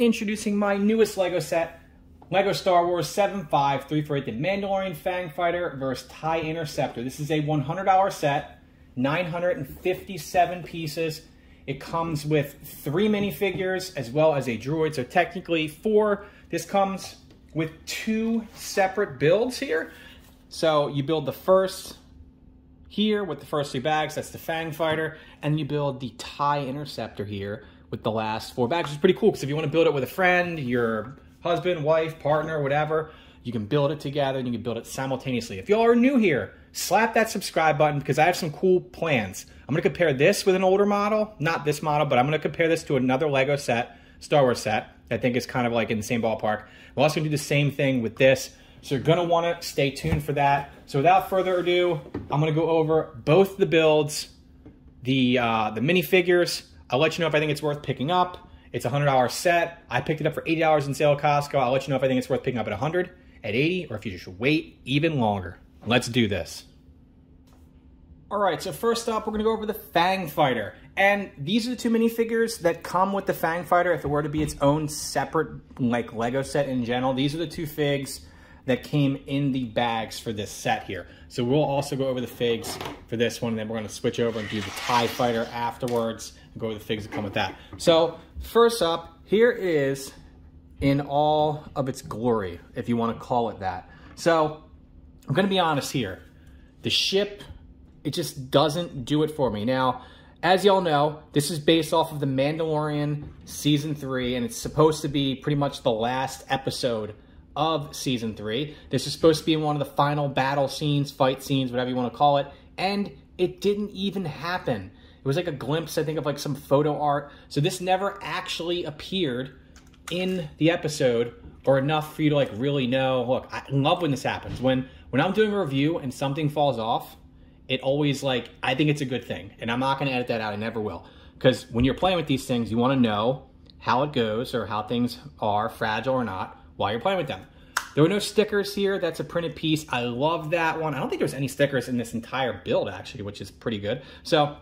introducing my newest LEGO set, LEGO Star Wars 75348, the Mandalorian Fang Fighter versus TIE Interceptor. This is a $100 set, 957 pieces. It comes with three minifigures as well as a droid, so technically four. This comes with two separate builds here. So you build the first here with the first three bags, that's the Fang Fighter, and you build the TIE Interceptor here with the last four bags, which is pretty cool, because if you want to build it with a friend, your husband, wife, partner, whatever, you can build it together and you can build it simultaneously. If y'all are new here, slap that subscribe button because I have some cool plans. I'm going to compare this with an older model, not this model, but I'm going to compare this to another LEGO set, Star Wars set. I think is kind of like in the same ballpark. We're also going to do the same thing with this. So you're going to want to stay tuned for that. So without further ado, I'm going to go over both the builds, the uh, the minifigures. I'll let you know if I think it's worth picking up. It's a $100 set. I picked it up for $80 in sale at Costco. I'll let you know if I think it's worth picking up at 100 at 80 or if you should wait even longer. Let's do this. All right, so first up, we're gonna go over the Fang Fighter. And these are the two minifigures that come with the Fang Fighter if it were to be its own separate like Lego set in general. These are the two figs that came in the bags for this set here. So we'll also go over the figs for this one, and then we're gonna switch over and do the TIE Fighter afterwards, and go over the figs that come with that. So first up, here is in all of its glory, if you wanna call it that. So I'm gonna be honest here. The ship it just doesn't do it for me. Now, as y'all know, this is based off of The Mandalorian Season 3, and it's supposed to be pretty much the last episode of Season 3. This is supposed to be one of the final battle scenes, fight scenes, whatever you want to call it, and it didn't even happen. It was like a glimpse, I think, of like some photo art. So this never actually appeared in the episode or enough for you to like really know, look, I love when this happens. When when I'm doing a review and something falls off, it always like I think it's a good thing, and I'm not going to edit that out. I never will, because when you're playing with these things, you want to know how it goes or how things are fragile or not while you're playing with them. There were no stickers here. That's a printed piece. I love that one. I don't think there's any stickers in this entire build actually, which is pretty good. So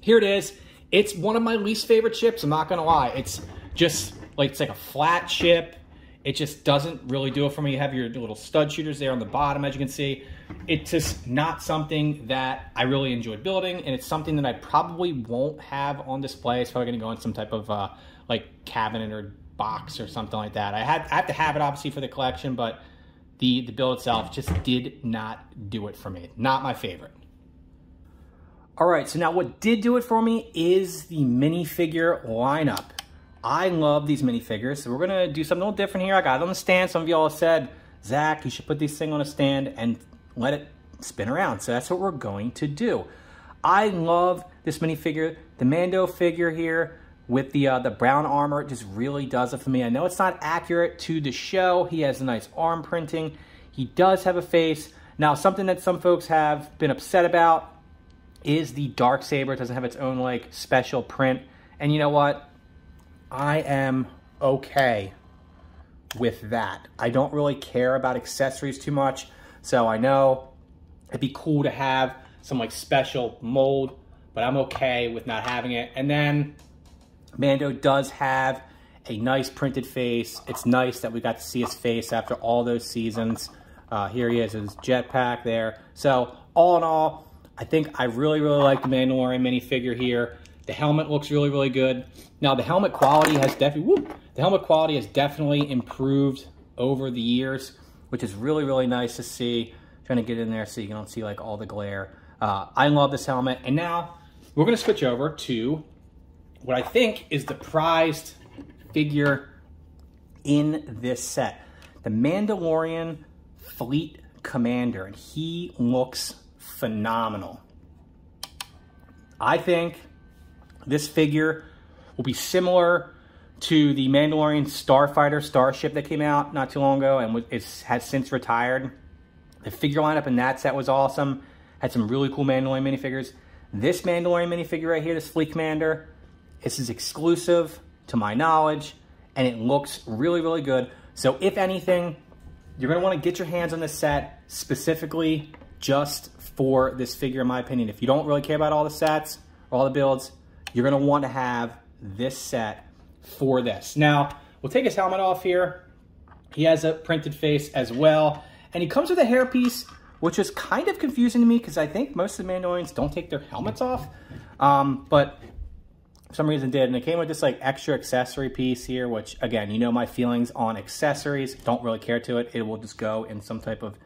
here it is. It's one of my least favorite chips. I'm not gonna lie. It's just like it's like a flat chip. It just doesn't really do it for me. You have your little stud shooters there on the bottom, as you can see. It's just not something that I really enjoyed building, and it's something that I probably won't have on display. It's probably gonna go in some type of uh, like cabinet or box or something like that. I had I have to have it obviously for the collection, but the the build itself just did not do it for me. Not my favorite. All right, so now what did do it for me is the minifigure lineup. I love these minifigures, so we're gonna do something a little different here. I got it on the stand. Some of y'all said, Zach, you should put this thing on a stand and let it spin around. So that's what we're going to do. I love this minifigure. The Mando figure here with the uh, the brown armor It just really does it for me. I know it's not accurate to the show. He has a nice arm printing. He does have a face. Now, something that some folks have been upset about is the dark saber. It doesn't have its own like special print. And you know what? I am okay with that. I don't really care about accessories too much. So I know it'd be cool to have some like special mold, but I'm okay with not having it. And then Mando does have a nice printed face. It's nice that we got to see his face after all those seasons. Uh, here he is, his jetpack there. So all in all, I think I really, really like the Mandalorian minifigure here. The helmet looks really, really good. Now the helmet quality has definitely, the helmet quality has definitely improved over the years, which is really, really nice to see. trying to get in there so you don't see like all the glare. Uh, I love this helmet. And now we're gonna switch over to what I think is the prized figure in this set. The Mandalorian Fleet Commander, and he looks phenomenal. I think this figure will be similar to the Mandalorian Starfighter starship that came out not too long ago and it's has since retired. The figure lineup in that set was awesome. Had some really cool Mandalorian minifigures. This Mandalorian minifigure right here, this Fleet Commander, this is exclusive to my knowledge and it looks really, really good. So if anything, you're gonna wanna get your hands on this set specifically just for this figure in my opinion. If you don't really care about all the sets or all the builds, you're gonna want to have this set for this. Now, we'll take his helmet off here. He has a printed face as well. And he comes with a hairpiece, which is kind of confusing to me because I think most of the Mandalorians don't take their helmets off. Um, but some reason did. And it came with this like extra accessory piece here, which again, you know my feelings on accessories. Don't really care to it. It will just go in some type of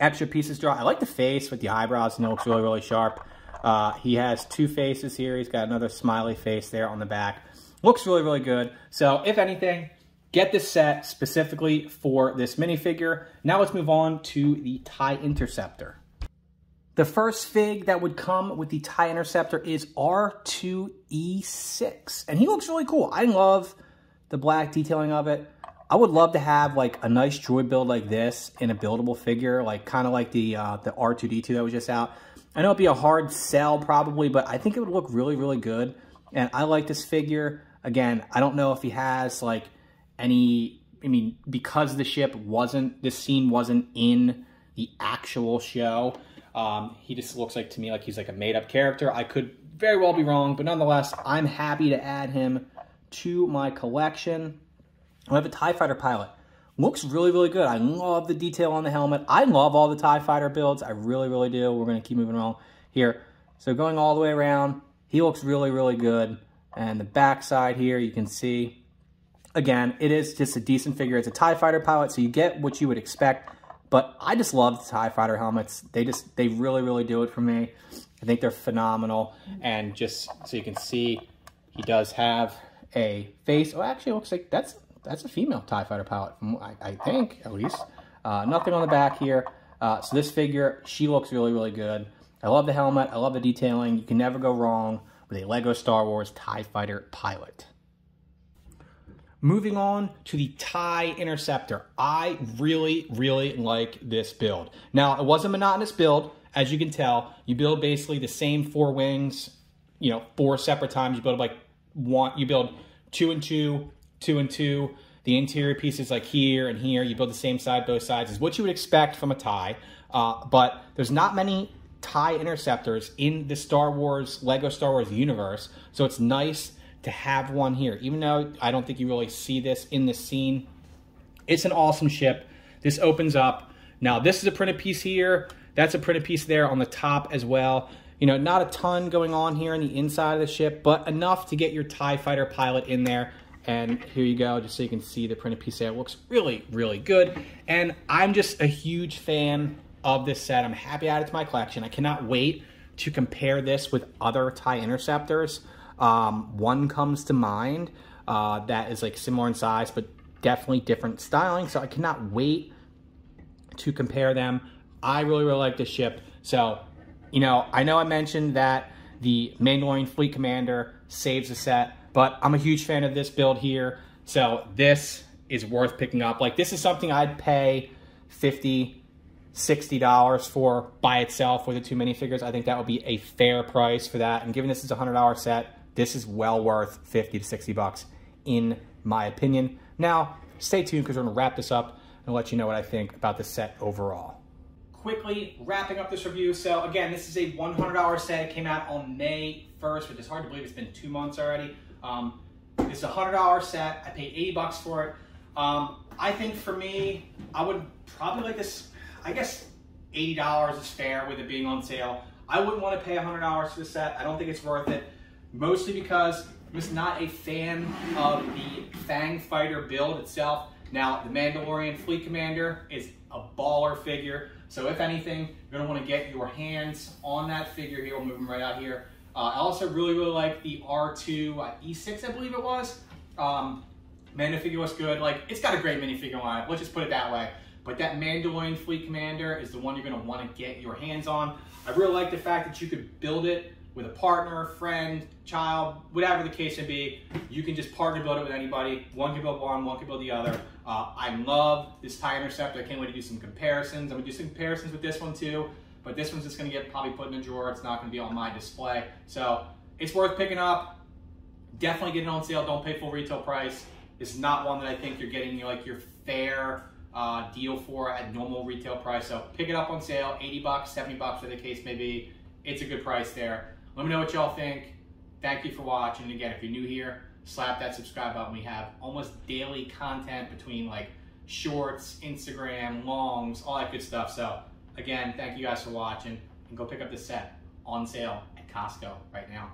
extra pieces draw. I like the face with the eyebrows and it looks really, really sharp. Uh, he has two faces here. He's got another smiley face there on the back. Looks really, really good. So if anything, get this set specifically for this minifigure. Now let's move on to the TIE Interceptor. The first fig that would come with the TIE Interceptor is R2E6. And he looks really cool. I love the black detailing of it. I would love to have like a nice droid build like this in a buildable figure, like kind of like the uh, the R2D2 that was just out. I know it'd be a hard sell probably, but I think it would look really, really good. And I like this figure. Again, I don't know if he has like any, I mean, because the ship wasn't, this scene wasn't in the actual show, um, he just looks like to me like he's like a made up character. I could very well be wrong, but nonetheless, I'm happy to add him to my collection. I have a TIE Fighter pilot. Looks really, really good. I love the detail on the helmet. I love all the TIE Fighter builds. I really, really do. We're going to keep moving along here. So going all the way around, he looks really, really good. And the back side here, you can see, again, it is just a decent figure. It's a TIE Fighter pilot, so you get what you would expect. But I just love the TIE Fighter helmets. They just, they really, really do it for me. I think they're phenomenal. And just so you can see, he does have a face. Oh, actually, it looks like that's that's a female TIE Fighter pilot, I, I think, at least. Uh, nothing on the back here. Uh, so this figure, she looks really, really good. I love the helmet. I love the detailing. You can never go wrong with a LEGO Star Wars TIE Fighter pilot. Moving on to the TIE Interceptor. I really, really like this build. Now, it was a monotonous build. As you can tell, you build basically the same four wings, you know, four separate times. You build like one, you build two and two, two and two. The interior pieces like here and here, you build the same side, both sides, is what you would expect from a TIE. Uh, but there's not many TIE interceptors in the Star Wars, Lego Star Wars universe. So it's nice to have one here. Even though I don't think you really see this in the scene, it's an awesome ship. This opens up. Now, this is a printed piece here. That's a printed piece there on the top as well. You know, not a ton going on here on the inside of the ship, but enough to get your TIE fighter pilot in there. And here you go, just so you can see the printed piece there. It looks really, really good. And I'm just a huge fan of this set. I'm happy to add it to my collection. I cannot wait to compare this with other TIE Interceptors. Um, one comes to mind uh, that is like similar in size, but definitely different styling. So I cannot wait to compare them. I really, really like this ship. So, you know, I know I mentioned that the Mandalorian Fleet Commander saves the set, but I'm a huge fan of this build here. So this is worth picking up. Like this is something I'd pay 50 $60 for by itself with the two minifigures. I think that would be a fair price for that. And given this is a $100 set, this is well worth 50 to 60 bucks in my opinion. Now, stay tuned because we're to wrap this up and let you know what I think about the set overall. Quickly wrapping up this review. So again, this is a $100 set. It came out on May 1st, which is hard to believe it's been two months already. Um, it's a $100 set. I paid 80 bucks for it. Um, I think for me, I would probably like this I guess $80 is fair with it being on sale. I wouldn't want to pay $100 for the set. I don't think it's worth it. Mostly because I'm just not a fan of the Fang Fighter build itself. Now, the Mandalorian Fleet Commander is a baller figure. So if anything, you're gonna wanna get your hands on that figure here. We'll move them right out here. Uh, I also really, really like the R2 uh, E6, I believe it was. Um, Mando figure was good. Like, it's got a great minifigure it. Let's just put it that way. But that Mandalorian Fleet Commander is the one you're gonna wanna get your hands on. I really like the fact that you could build it with a partner, friend, child, whatever the case may be. You can just partner build it with anybody. One can build one, one can build the other. Uh, I love this TIE Interceptor. I can't wait to do some comparisons. I'm gonna do some comparisons with this one too, but this one's just gonna get probably put in a drawer. It's not gonna be on my display. So it's worth picking up. Definitely get it on sale. Don't pay full retail price. It's not one that I think you're getting like your fair uh, deal for at normal retail price. So pick it up on sale, 80 bucks, 70 bucks, whatever the case may be. It's a good price there. Let me know what y'all think. Thank you for watching. And again, if you're new here, slap that subscribe button. We have almost daily content between like shorts, Instagram, longs, all that good stuff. So again, thank you guys for watching and go pick up the set on sale at Costco right now.